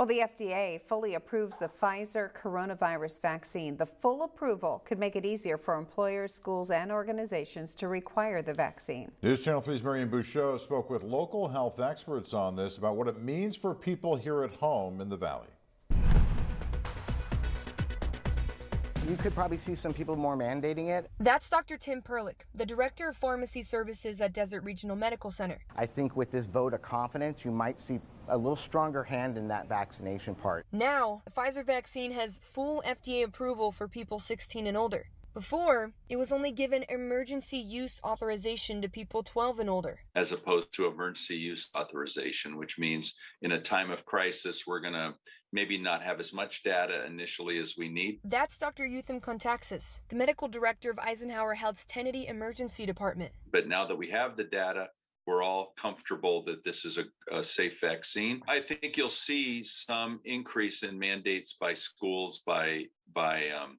Well, the FDA fully approves the Pfizer coronavirus vaccine. The full approval could make it easier for employers, schools, and organizations to require the vaccine. News Channel 3's Marion Bouchot spoke with local health experts on this about what it means for people here at home in the Valley. You could probably see some people more mandating it. That's Dr. Tim Perlick, the Director of Pharmacy Services at Desert Regional Medical Center. I think with this vote of confidence, you might see a little stronger hand in that vaccination part. Now, the Pfizer vaccine has full FDA approval for people 16 and older. Before, it was only given emergency use authorization to people 12 and older. As opposed to emergency use authorization, which means in a time of crisis, we're going to maybe not have as much data initially as we need. That's Dr. Youtham Contaxis, the medical director of Eisenhower Health's Tennessee Emergency Department. But now that we have the data, we're all comfortable that this is a, a, safe vaccine. I think you'll see some increase in mandates by schools, by by um,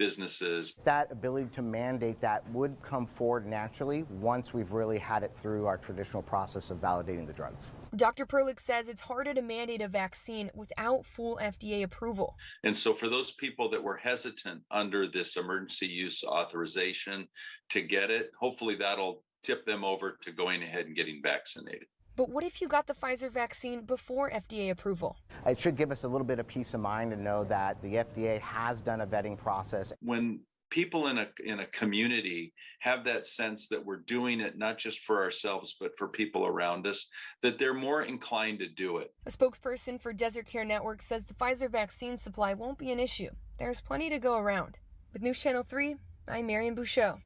businesses. That ability to mandate that would come forward naturally once we've really had it through our traditional process of validating the drugs. Dr. Perlich says it's harder to mandate a vaccine without full FDA approval. And so, for those people that were hesitant under this emergency use authorization to get it, hopefully that'll tip them over to going ahead and getting vaccinated. But what if you got the Pfizer vaccine before FDA approval? It should give us a little bit of peace of mind to know that the FDA has done a vetting process. When people in a in a community have that sense that we're doing it not just for ourselves but for people around us that they're more inclined to do it. A spokesperson for Desert Care Network says the Pfizer vaccine supply won't be an issue. There's plenty to go around. With News Channel 3, I'm Marion Bouchot.